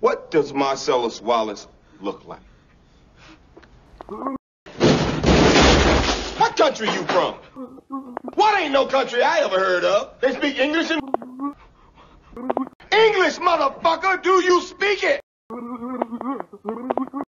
What does Marcellus Wallace look like? What country you from? What ain't no country I ever heard of? They speak English and... English, motherfucker! Do you speak it?